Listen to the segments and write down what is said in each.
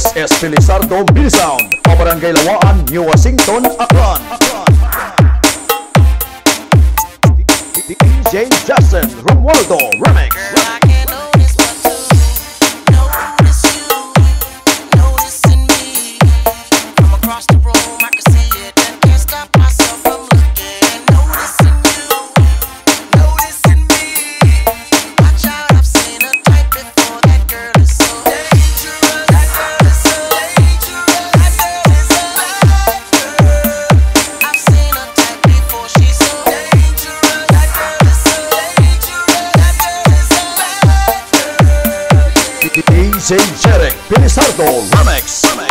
SS Pilisardo Bilisound Pabarangay Lawaan, New Washington, Akron DJ Jackson Romualdo Remix Hüseyin Çerek, Penis Ardoğan, Ramex. Ramex.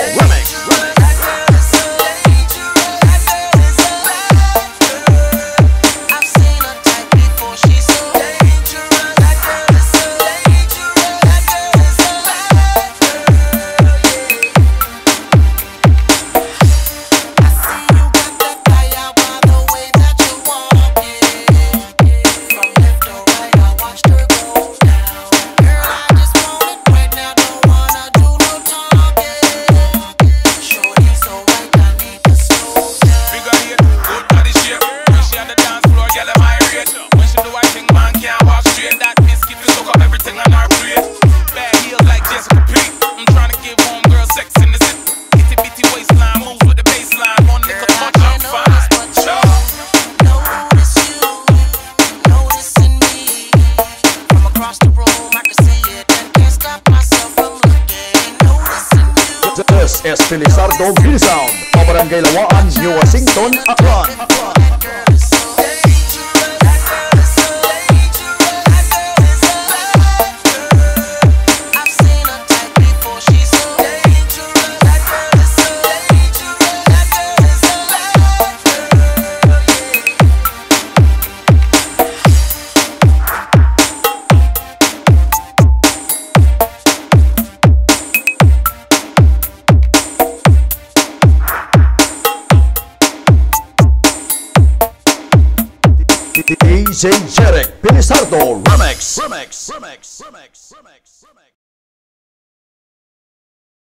SSP Lizardo Bilisan Pabarangay Lawaan, New Washington, Aklan DJ Jerek, Pelizardo, Remix, Remix, Remix, Remix, Remix.